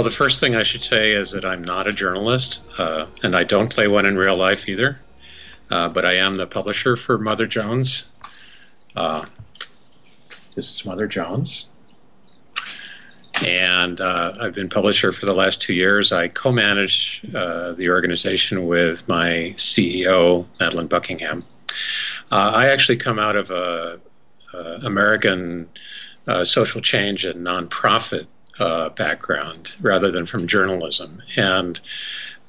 Well, the first thing I should say is that I'm not a journalist, uh, and I don't play one in real life either. Uh, but I am the publisher for Mother Jones. Uh, this is Mother Jones. And uh, I've been publisher for the last two years. I co manage uh, the organization with my CEO, Madeleine Buckingham. Uh, I actually come out of a, a American social change and nonprofit uh, background rather than from journalism. And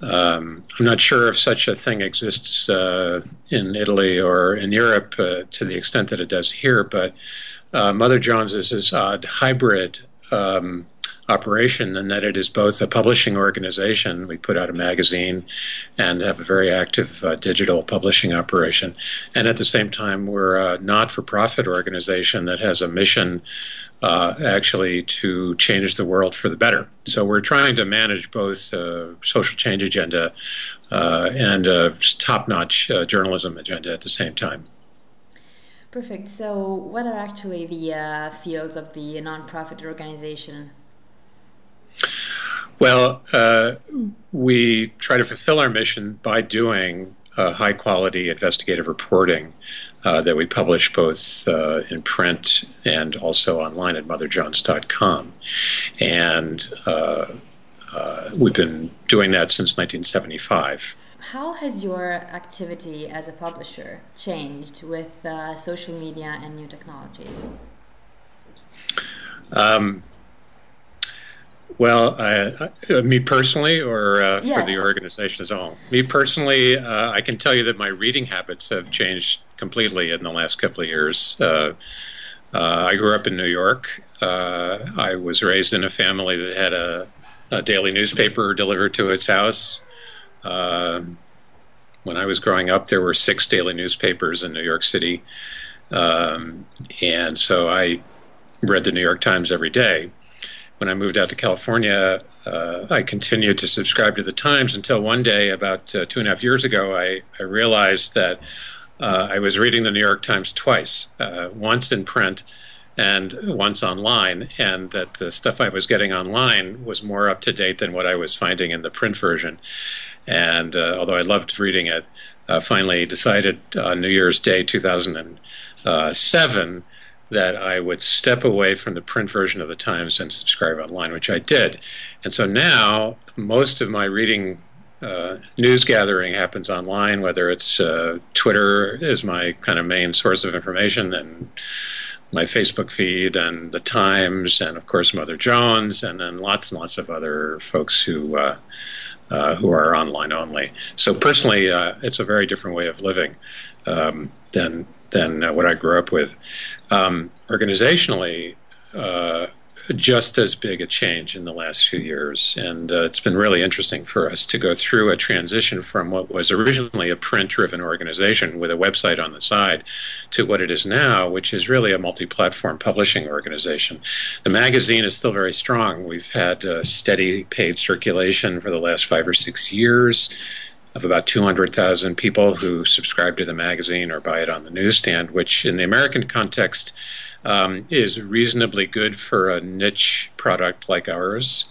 um, I'm not sure if such a thing exists uh, in Italy or in Europe uh, to the extent that it does here, but uh, Mother Jones is this odd hybrid um, operation in that it is both a publishing organization. We put out a magazine and have a very active uh, digital publishing operation. And at the same time, we're a not for profit organization that has a mission uh, actually to change the world for the better. So we're trying to manage both uh, social change agenda uh, and a top-notch uh, journalism agenda at the same time. Perfect. So, what are actually the fields of the nonprofit organization? Well, uh, we try to fulfill our mission by doing uh, high quality investigative reporting uh, that we publish both uh, in print and also online at motherjones.com. And uh, uh, we've been doing that since 1975. How has your activity as a publisher changed with uh, social media and new technologies? Um, well, uh, me personally, or uh, yes. for the organization as a whole? Me personally, uh, I can tell you that my reading habits have changed completely in the last couple of years. Uh, uh, I grew up in New York. Uh, I was raised in a family that had a, a daily newspaper delivered to its house. when I was growing up, there were six daily newspapers in New York City. Um, and so I read the New York Times every day when I moved out to California, uh, I continued to subscribe to the Times until one day, about uh, two and a half years ago, I, I realized that uh, I was reading the New York Times twice, uh, once in print and once online, and that the stuff I was getting online was more up to date than what I was finding in the print version. And uh, although I loved reading it, uh, finally decided on New Year's Day 2007 that I would step away from the print version of the Times and subscribe online, which I did. And so now most of my reading uh, news gathering happens online, whether it's uh, Twitter is my kind of main source of information, and my Facebook feed, and the Times, and of course Mother Jones, and then lots and lots of other folks who. Uh, uh who are online only. So personally, uh, it's a very different way of living um, than than uh, what I grew up with. Um, organizationally, uh, just as big a change in the last few years. And uh, it's been really interesting for us to go through a transition from what was originally a print driven organization with a website on the side to what it is now, which is really a multi platform publishing organization. The magazine is still very strong. We've had uh, steady paid circulation for the last five or six years of about 200,000 people who subscribe to the magazine or buy it on the newsstand, which in the American context um, is reasonably good for a niche product like ours.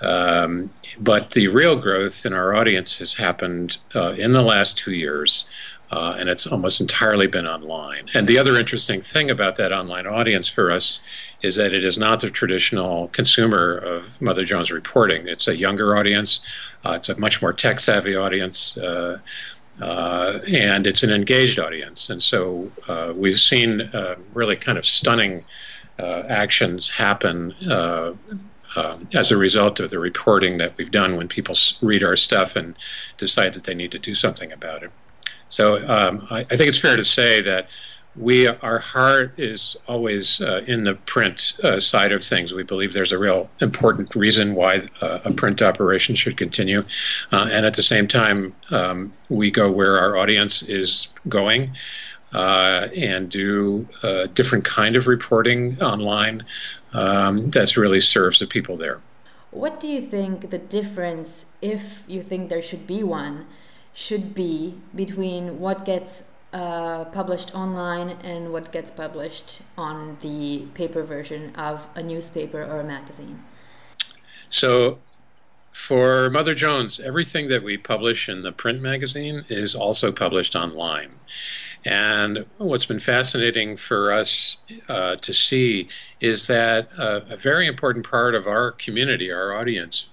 Um, but the real growth in our audience has happened uh, in the last two years uh, and it's almost entirely been online. And the other interesting thing about that online audience for us is that it is not the traditional consumer of Mother Jones reporting. It's a younger audience, uh, it's a much more tech savvy audience. Uh, uh and it's an engaged audience. And so uh, we've seen uh, really kind of stunning actions happen uh, as a result of the reporting that we've done when people read our stuff and decide that they need to do something about it. So um, I, I, think it's fair to say that we our heart is always uh, in the print uh, side of things. We believe there's a real important reason why uh, a print operation should continue, uh, and at the same time, um, we go where our audience is going. Uh, and do a different kind of reporting online um, that really serves the people there. What do you think the difference, if you think there should be one, should be between what gets uh, published online and what gets published on the paper version of a newspaper or a magazine? So, for Mother Jones, everything that we publish in the print magazine is also published online. And what's been fascinating for us uh, to see is that uh, a very important part of our community, our audience,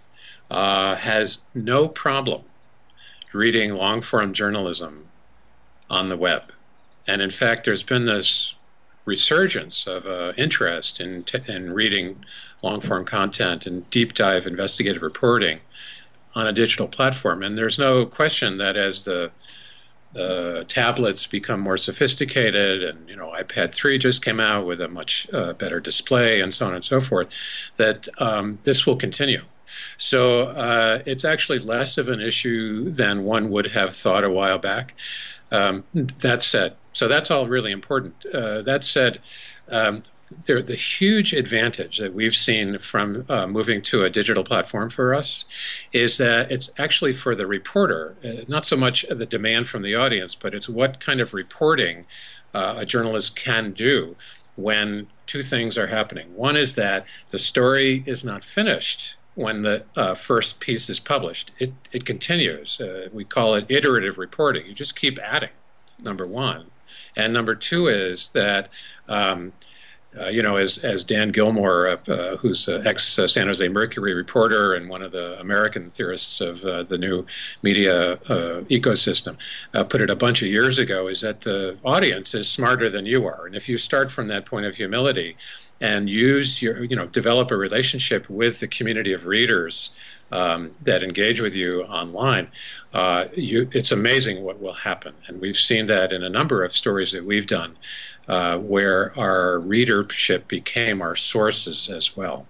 uh, has no problem reading long form journalism on the web. And in fact, there's been this resurgence of uh, interest in, t- in reading long form content and deep dive investigative reporting on a digital platform. And there's no question that as the the tablets become more sophisticated, and you know, iPad 3 just came out with a much uh, better display, and so on and so forth. That um, this will continue. So uh, it's actually less of an issue than one would have thought a while back. Um, that said, so that's all really important. Uh, that said, um, there, the huge advantage that we've seen from uh, moving to a digital platform for us is that it's actually for the reporter, uh, not so much the demand from the audience, but it's what kind of reporting uh, a journalist can do when two things are happening. One is that the story is not finished when the uh, first piece is published. It, it continues. Uh, we call it iterative reporting. You just keep adding, number one. And number two is that, um, uh, you know, as, as Dan Gillmor, uh, uh, who's an ex uh, San Jose Mercury reporter and one of the American theorists of the new media ecosystem, put it a bunch of years ago, is that the audience is smarter than you are. And if you start from that point of humility, and use your, you know, develop a relationship with the community of readers um, that engage with you online, uh, you, it's amazing what will happen. And we've seen that in a number of stories that we've done uh, where our readership became our sources as well.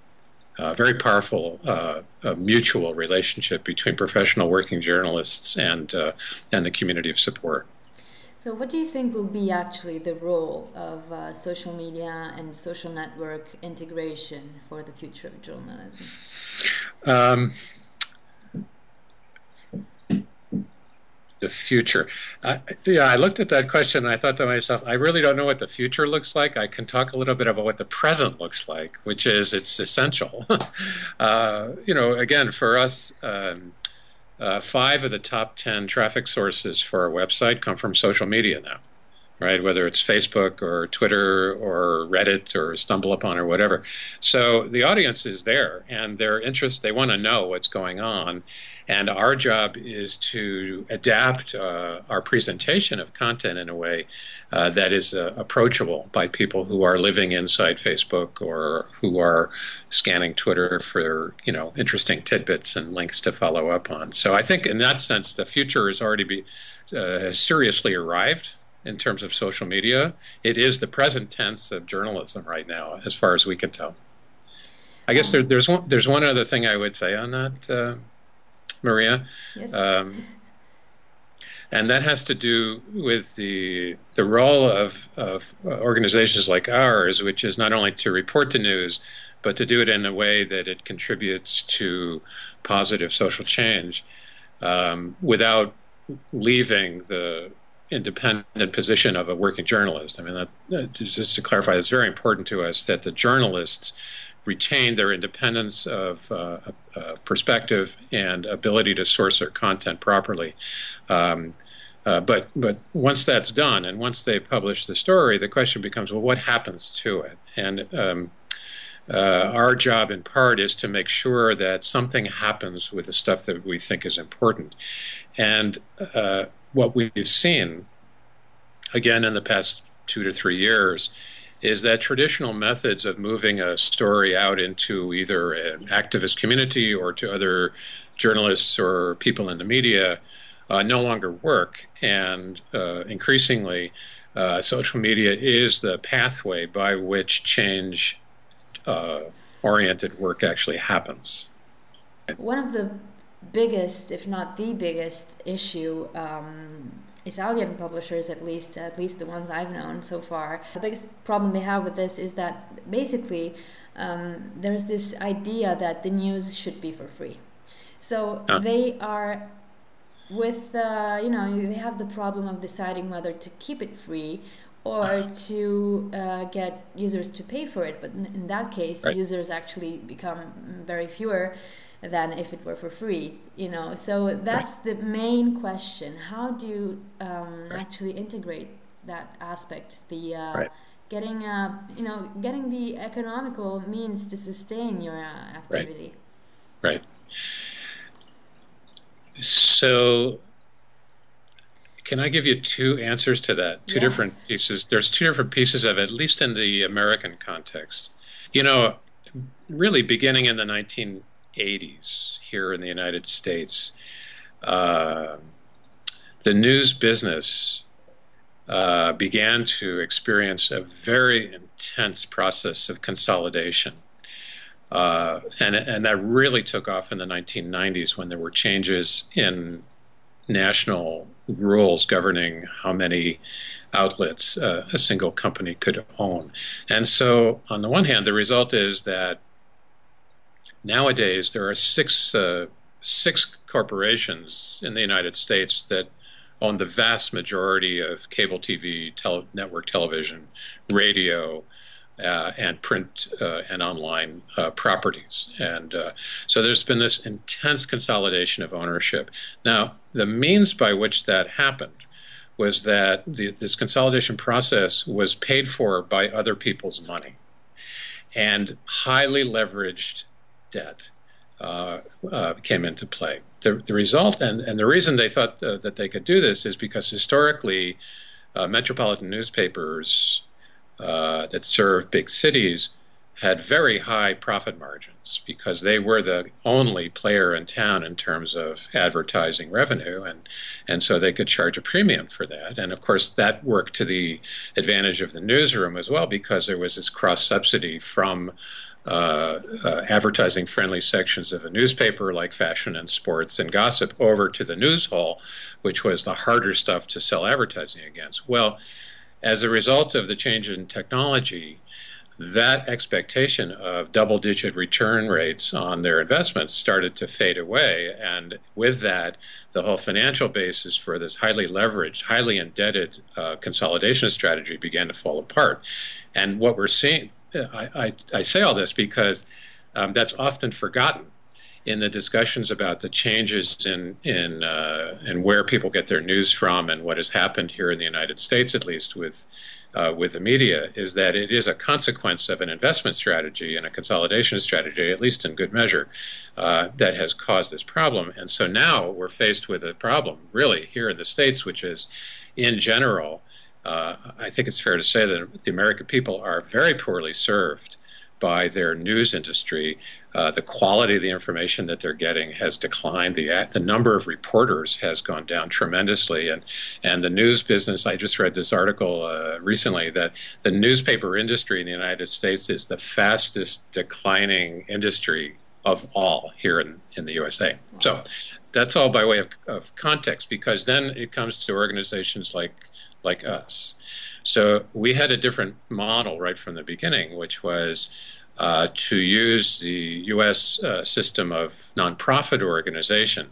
Uh, very powerful uh, mutual relationship between professional working journalists and, uh, and the community of support. So, what do you think will be actually the role of uh, social media and social network integration for the future of journalism? Um, the future. Yeah, I looked at that question and I thought to myself, I really don't know what the future looks like. I can talk a little bit about what the present looks like, which is it's essential. uh, you know, again, for us, um, uh, five of the top 10 traffic sources for our website come from social media now, right? Whether it's Facebook or Twitter or Reddit or StumbleUpon or whatever. So the audience is there and their interest, they want to know what's going on. And our job is to adapt uh, our presentation of content in a way uh, that is uh, approachable by people who are living inside Facebook or who are scanning Twitter for you know interesting tidbits and links to follow up on. So I think in that sense, the future has already be, uh, seriously arrived in terms of social media. It is the present tense of journalism right now, as far as we can tell. I guess there, there's one there's one other thing I would say on that. Uh, Maria. Yes. Um, and that has to do with the the role of, of organizations like ours, which is not only to report the news, but to do it in a way that it contributes to positive social change um, without leaving the independent position of a working journalist. I mean, that, just to clarify, it's very important to us that the journalists retain their independence of uh, uh, perspective and ability to source their content properly. Um, uh, but but once that's done, and once they publish the story, the question becomes, well, what happens to it? And um, uh, our job, in part, is to make sure that something happens with the stuff that we think is important. And uh, what we've seen, again, in the past two to three years, is that traditional methods of moving a story out into either an activist community or to other journalists or people in the media uh, no longer work. And uh, increasingly, uh, social media is the pathway by which change uh, oriented work actually happens. One of the biggest, if not the biggest, issue um, Italian publishers, at least, at least the ones I've known so far, the biggest problem they have with this is that basically um, there's this idea that the news should be for free. So they are with uh, you know they have the problem of deciding whether to keep it free or to uh, get users to pay for it. But in, in that case, right. users actually become very fewer than if it were for free. You know, so that's right. the main question: How do you um, right. actually integrate that aspect? The uh, getting uh, you know getting the economical means to sustain your uh, activity. Right. So can I give you two answers to that? Two yes. different pieces. There's two different pieces of it, at least in the American context. You know, really beginning in the 1980s here in the United States, uh, the news business uh, began to experience a very intense process of consolidation. Uh, and, and that really took off in the 1990s when there were changes in national rules governing how many outlets uh, a single company could own. And so, on the one hand, the result is that nowadays there are six uh, six corporations in the United States that own the vast majority of cable TV, tele- network television, radio, uh, and print uh, and online uh, properties. And uh, so there's been this intense consolidation of ownership. Now, the means by which that happened was that the, this consolidation process was paid for by other people's money and highly leveraged debt. Uh, uh, came into play. The, the result, and, and the reason they thought that they could do this is because historically, metropolitan newspapers uh, that serve big cities had very high profit margins because they were the only player in town in terms of advertising revenue and and so they could charge a premium for that. And of course that worked to the advantage of the newsroom as well because there was this cross subsidy from uh, uh, advertising friendly sections of a newspaper like fashion and sports and gossip over to the news hall which was the harder stuff to sell advertising against. Well as a result of the change in technology, that expectation of double digit return rates on their investments started to fade away. And with that, the whole financial basis for this highly leveraged, highly indebted uh, consolidation strategy began to fall apart. And what we're seeing, I, I, I say all this because um, that's often forgotten in the discussions about the changes in in uh, in where people get their news from and what has happened here in the United States, at least with uh, with the media, is that it is a consequence of an investment strategy and a consolidation strategy, at least in good measure, uh, that has caused this problem. And so now we're faced with a problem, really, here in the states, which is, in general. Uh, I think it's fair to say that the American people are very poorly served by their news industry. Uh, the quality of the information that they're getting has declined. The the number of reporters has gone down tremendously, and and the news business. I just read this article uh, recently that the newspaper industry in the United States is the fastest declining industry of all here in, in the USA. Wow. So that's all by way of, of context, because then it comes to organizations like like us. So we had a different model right from the beginning, which was uh, to use the U.S. Uh, system of nonprofit organization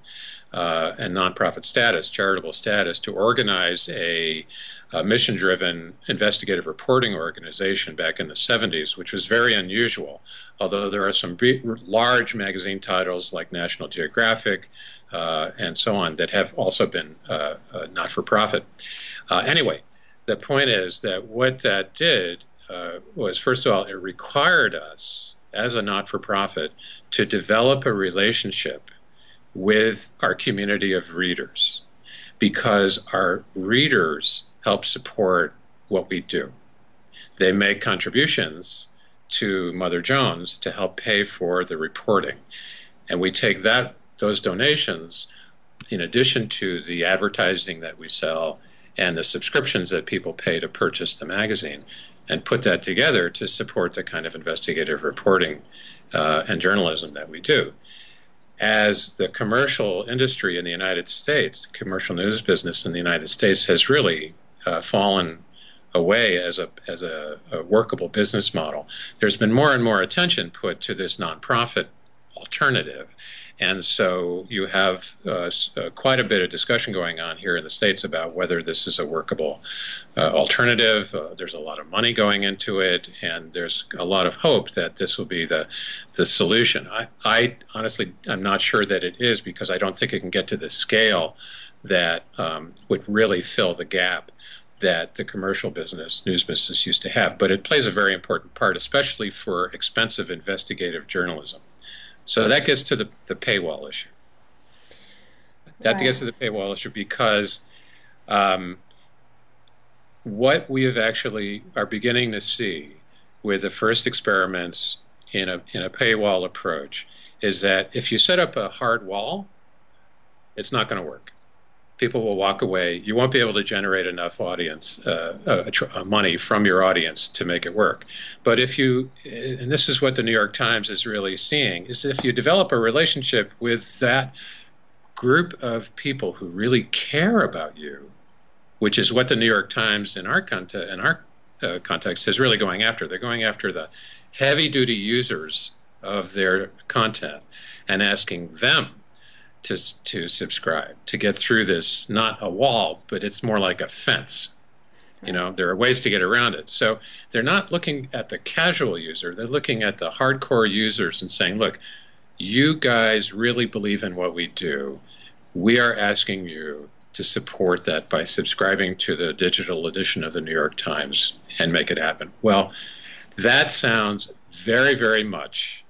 uh, and nonprofit status, charitable status, to organize a, a mission driven investigative reporting organization back in the 70s, which was very unusual. Although there are some large magazine titles like National Geographic uh, and so on that have also been uh, uh, not for profit. anyway, the point is that what that did uh, was first of all, it required us as a not for profit to develop a relationship with our community of readers because our readers help support what we do. They make contributions to Mother Jones to help pay for the reporting. And we take that those donations in addition to the advertising that we sell and the subscriptions that people pay to purchase the magazine and put that together to support the kind of investigative reporting uh, and journalism that we do. As the commercial industry in the United States, the commercial news business in the United States has really uh, fallen away as a as a, a, workable business model. There's been more and more attention put to this nonprofit alternative. And so you have uh, uh, quite a bit of discussion going on here in the States about whether this is a workable uh, alternative. Uh, there's a lot of money going into it, and there's a lot of hope that this will be the, the solution. I, I honestly, I'm not sure that it is because I don't think it can get to the scale that um, would really fill the gap that the commercial business, news business used to have. But it plays a very important part, especially for expensive investigative journalism. So that gets to the, the paywall issue. That right. gets to the paywall issue because um, what we have actually are beginning to see with the first experiments in a in a paywall approach is that if you set up a hard wall, it's not going to work people will walk away. You won't be able to generate enough audience uh, uh, uh, money from your audience to make it work. But if you, and this is what the New York Times is really seeing, is if you develop a relationship with that group of people who really care about you, which is what the New York Times in our context, in our uh, context is really going after. They're going after the heavy-duty users of their content and asking them to to subscribe to get through this not a wall but it's more like a fence. You know there are ways to get around it. So they're not looking at the casual user. They're looking at the hardcore users and saying look you guys really believe in what we do. We are asking you to support that by subscribing to the digital edition of the new york times and make it happen. Well that sounds very very much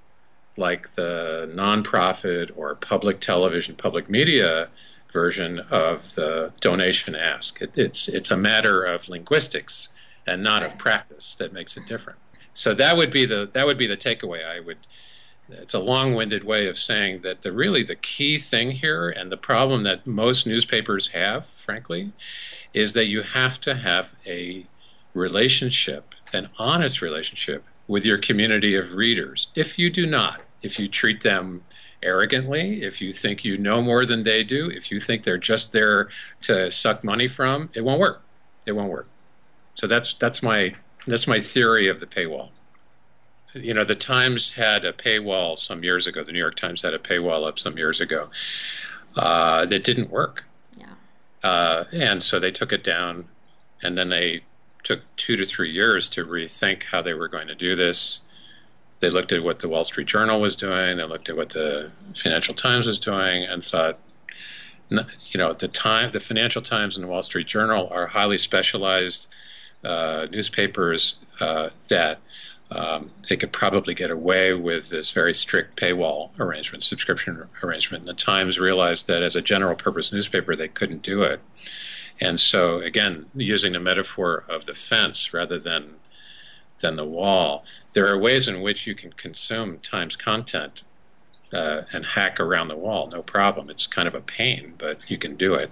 like the nonprofit or public television, public media version of the donation ask. It, it's it's a matter of linguistics and not of practice that makes it different. So that would be the that would be the takeaway. I would. It's a long-winded way of saying that the really the key thing here and the problem that most newspapers have, frankly, is that you have to have a relationship, an honest relationship with your community of readers. If you do not, if you treat them arrogantly, if you think you know more than they do, if you think they're just there to suck money from, it won't work. It won't work. So that's that's my that's my theory of the paywall. You know, the Times had a paywall some years ago. The New York Times had a paywall up some years ago uh, that didn't work. Yeah. Uh, and so they took it down, and then they took two to three years to rethink how they were going to do this. They looked at what the Wall Street Journal was doing, they looked at what the Financial Times was doing, and thought, you know, the time, the Financial Times and the Wall Street Journal are highly specialized uh, newspapers uh, that um, they could probably get away with this very strict paywall arrangement, subscription arrangement. And the Times realized that as a general purpose newspaper, they couldn't do it. And so, again, using the metaphor of the fence rather than than the wall, there are ways in which you can consume Times content uh, and hack around the wall, no problem. It's kind of a pain, but you can do it.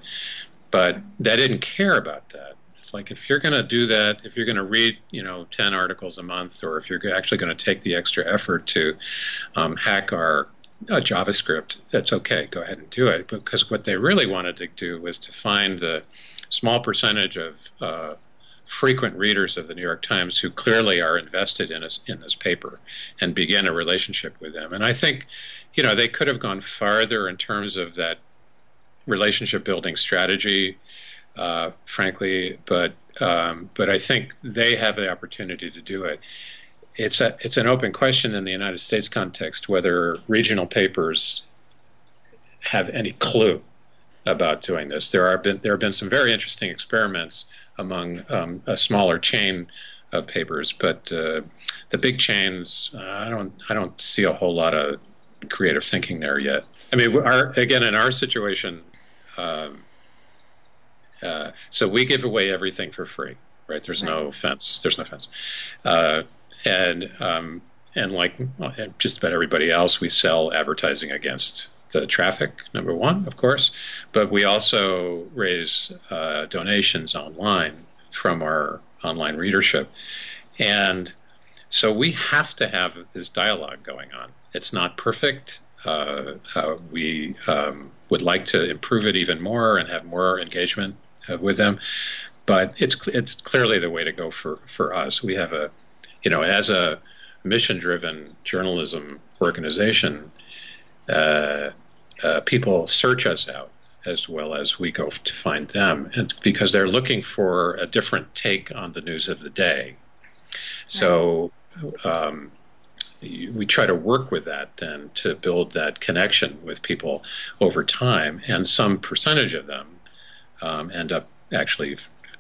But they didn't care about that. It's like if you're going to do that, if you're going to read, you know, 10 articles a month, or if you're actually going to take the extra effort to um, hack our uh, JavaScript, that's okay. Go ahead and do it. Because what they really wanted to do was to find the small percentage of uh, frequent readers of the New York Times who clearly are invested in us in this paper and begin a relationship with them. And I think, you know, they could have gone farther in terms of that relationship building strategy, uh, frankly. But um, but I think they have the opportunity to do it. It's a it's an open question in the United States context whether regional papers have any clue about doing this. There are been there have been some very interesting experiments among um, a smaller chain of papers, but uh, the big chains, uh, I don't I don't see a whole lot of creative thinking there yet. I mean, our, again, in our situation, um, uh, so we give away everything for free, right? There's right. no fence. There's no fence, uh, and um, and like just about everybody else, we sell advertising against the traffic, number one, of course, but we also raise uh, donations online from our online readership. And so we have to have this dialogue going on. It's not perfect. Uh, uh, we um, would like to improve it even more and have more engagement uh, with them. But it's it's clearly the way to go for, for us. We have a, you know, as a mission-driven journalism organization, uh, uh, people search us out as well as we go to find them, and because they're looking for a different take on the news of the day. So. Um, we try to work with that then to build that connection with people over time, and some percentage of them um, end up actually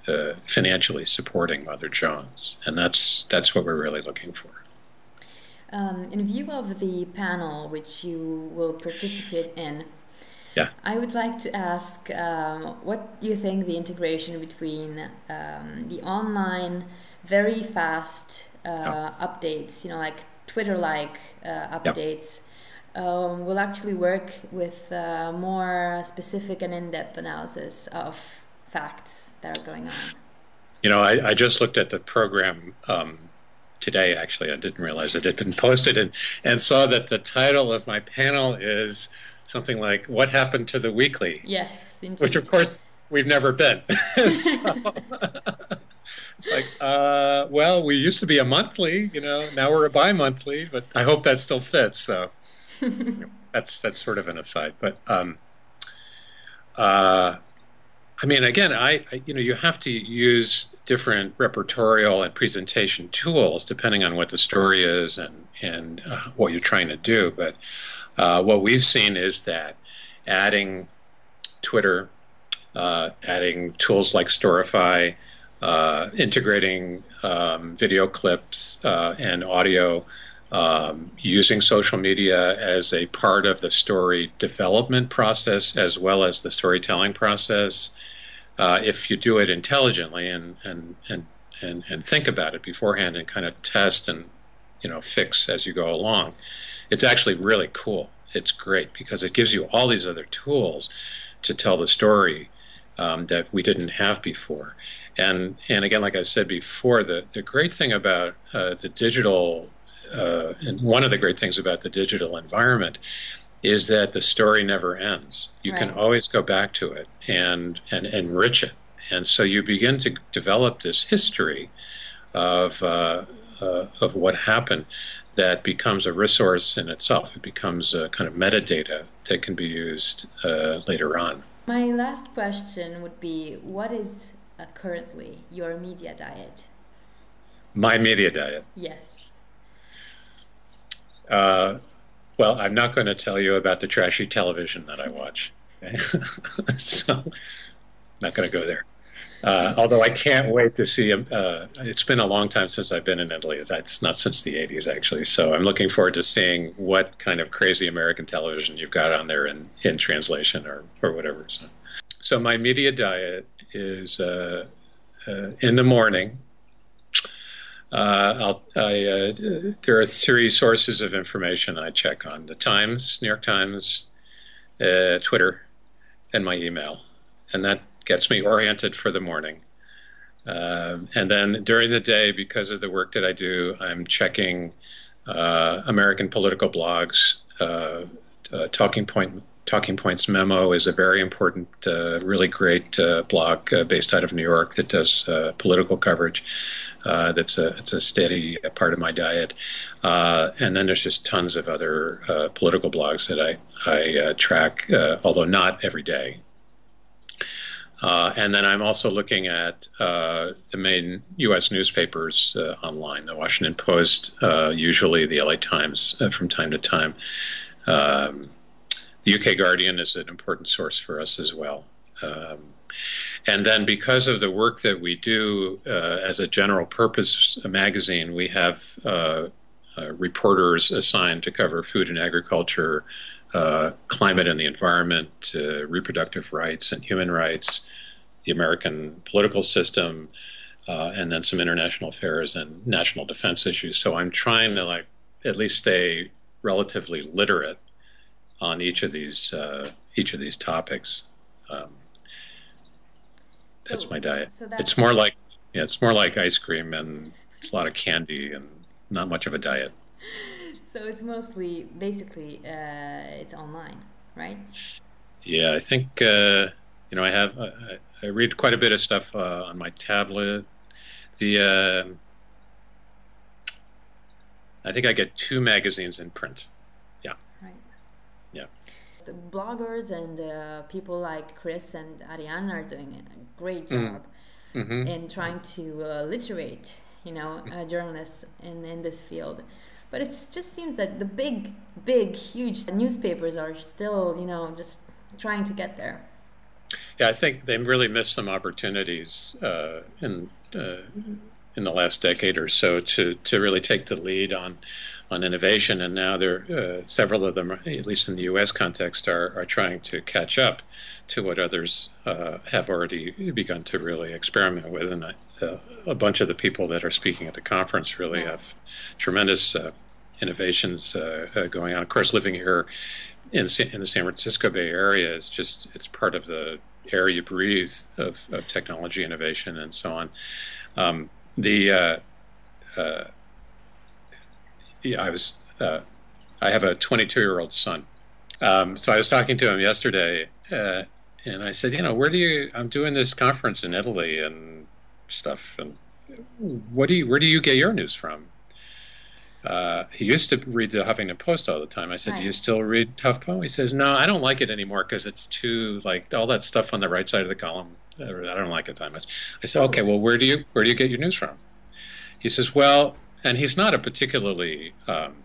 uh, financially supporting Mother Jones, and that's that's what we're really looking for. Um, in view of the panel which you will participate in, yeah. I would like to ask um, what you think the integration between um, the online, very fast uh, updates, you know, like Twitter-like uh, updates, yep. um, will actually work with uh, more specific and in-depth analysis of facts that are going on. You know, I, I just looked at the program um, today. Actually, I didn't realize it had been posted, and and saw that the title of my panel is something like "What Happened to the Weekly." Yes, indeed. Which, of course, we've never been. so, it's like, uh, well, we used to be a monthly, you know, now we're a bi-monthly, but I hope that still fits. So that's that's sort of an aside, but um, uh, I mean, again, I, I, you know you have to use different repertorial and presentation tools depending on what the story is and and uh, what you're trying to do. But uh, what we've seen is that adding Twitter, uh, adding tools like Storify uh, integrating um, video clips uh, and audio, um, using social media as a part of the story development process as well as the storytelling process. Uh, if you do it intelligently and, and, and, and, and think about it beforehand and kind of test and you know fix as you go along, it's actually really cool. It's great because it gives you all these other tools to tell the story um, that we didn't have before. And and again, like I said before, the the great thing about uh, the digital uh, and one of the great things about the digital environment is that the story never ends. You right. can always go back to it and and enrich it. And so you begin to develop this history of uh, uh, of what happened that becomes a resource in itself. It becomes a kind of metadata that can be used uh, later on. My last question would be: What is uh, currently your media diet? My media diet? Yes. Uh, well, I'm not going to tell you about the trashy television that I watch. Okay? so, I'm not going to go there. Uh, although I can't wait to see. Uh, it's been a long time since I've been in Italy. It's not since the 80s, actually. So I'm looking forward to seeing what kind of crazy American television you've got on there in, in translation or, or whatever. So. so my media diet is uh, uh, in the morning. Uh, I, uh, there are three sources of information I check on: the Times, New York Times, uh, Twitter, and my email, and that gets me oriented for the morning. Um, and then during the day, because of the work that I do, I'm checking uh, American political blogs, talking point Talking Points Memo is a very important, uh, really great uh, blog uh, based out of New York that does uh, political coverage. Uh, that's a, it's a steady part of my diet. Uh, and then there's just tons of other political blogs that I, I track, although not every day. and then I'm also looking at the main U.S. newspapers online, the Washington Post, usually the LA Times from time to time. Um, the UK Guardian is an important source for us as well. Um, and then, because of the work that we do uh, as a general purpose magazine, we have uh, uh, reporters assigned to cover food and agriculture, uh, climate and the environment, uh, reproductive rights and human rights, the American political system, uh, and then some international affairs and national defense issues. So I'm trying to like at least stay relatively literate on each of these uh, each of these topics. Um, that's my diet. So that's it's more like yeah, it's more like ice cream and a lot of candy and not much of a diet. So it's mostly basically uh, it's online, right? Yeah, I think uh, you know I have I, I, read quite a bit of stuff uh, on my tablet. The uh, I think I get two magazines in print. Yeah. The bloggers and uh, people like Chris and Ariane are doing a great mm-hmm. job mm-hmm. in trying to uh, literate, you know, uh, journalists in, in this field. But it just seems that the big, big, huge newspapers are still, you know, just trying to get there. Yeah, I think they really missed some opportunities uh, in uh, in the last decade or so to to really take the lead on on innovation, and now there uh, several of them, at least in the U.S. context, are are trying to catch up to what others uh, have already begun to really experiment with, and uh, a bunch of the people that are speaking at the conference really have tremendous uh, innovations uh, going on. Of course, living here in, in the San Francisco Bay Area is just it's part of the air you breathe of, of technology innovation and so on. Um, the uh, uh, yeah, I was uh, I have a 22 year old son, um, so I was talking to him yesterday, uh, and I said, you know, where do you? I'm doing this conference in Italy and stuff, and what do you? Where do you get your news from? Uh, he used to read the Huffington Post all the time. I said, right. "Do you still read HuffPo?" He says, "No, I don't like it anymore because it's too like all that stuff on the right side of the column. I don't like it that much." I said, "Okay, well, where do you where do you get your news from?" He says, "Well," and he's not a particularly um,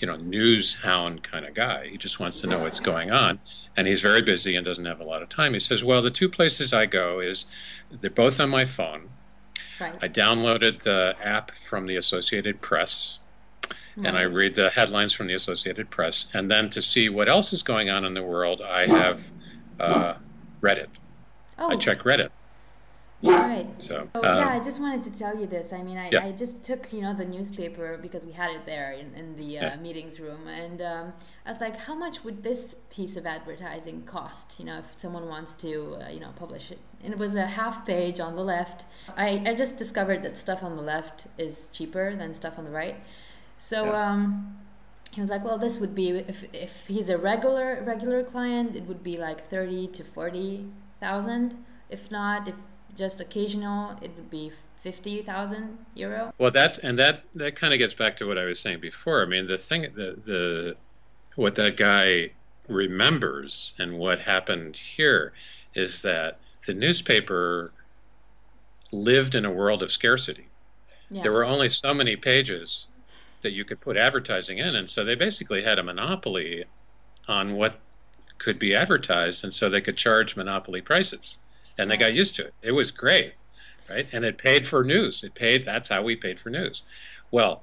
you know news hound kind of guy. He just wants to know what's going on, and he's very busy and doesn't have a lot of time. He says, "Well, the two places I go is they're both on my phone." Right. I downloaded the app from the Associated Press and I read the headlines from the Associated Press. And then to see what else is going on in the world, I have uh, Reddit. Oh. I check Reddit. Right. So, oh, yeah, I just wanted to tell you this. I mean, I, yeah. I just took you know the newspaper because we had it there in, in the uh, yeah. meetings room, and um, I was like, how much would this piece of advertising cost? You know, if someone wants to uh, you know publish it, and it was a half page on the left. I, I just discovered that stuff on the left is cheaper than stuff on the right. So yeah. um, he was like, well, this would be if if he's a regular regular client, it would be like thirty to forty thousand. If not, if just occasional, it would be fifty thousand euro. Well, that's and that that kind of gets back to what I was saying before. I mean, the thing, the the what that guy remembers and what happened here is that the newspaper lived in a world of scarcity. Yeah. There were only so many pages that you could put advertising in. And so they basically had a monopoly on what could be advertised. And so they could charge monopoly prices. And they got used to it. It was great, right? And it paid for news. It paid, that's how we paid for news. Well,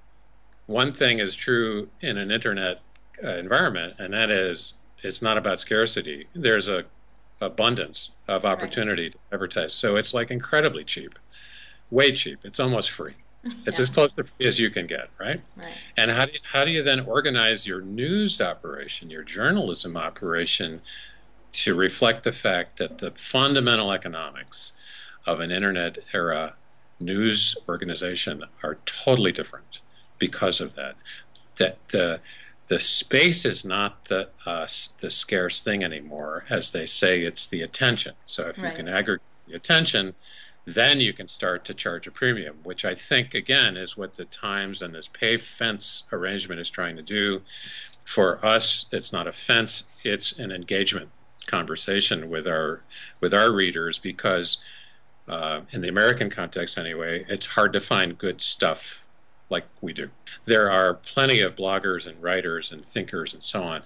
one thing is true in an internet uh, environment, and that is it's not about scarcity. There's a abundance of opportunity right. to advertise. So it's like incredibly cheap, way cheap. It's almost free. It's yeah. as close to free as you can get, right? Right. And how do you, how do you then organize your news operation, your journalism operation, to reflect the fact that the fundamental economics of an internet era news organization are totally different because of that. That the the space is not the uh, the scarce thing anymore, as they say. It's the attention. So if right. you can aggregate the attention, then you can start to charge a premium, which I think, again, is what the Times and this pay fence arrangement is trying to do. For us, it's not a fence, it's an engagement conversation with our with our readers because uh, in the American context anyway, it's hard to find good stuff like we do. There are plenty of bloggers and writers and thinkers and so on,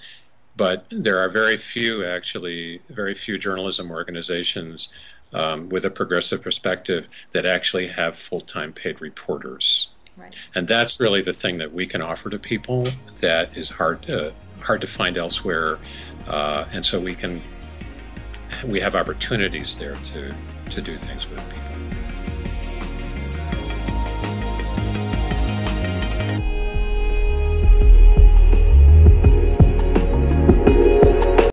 but there are very few actually, very few journalism organizations um, with a progressive perspective that actually have full time paid reporters. Right. And that's really the thing that we can offer to people that is hard uh, hard to find elsewhere. Uh, and so we can we have opportunities there to to do things with people.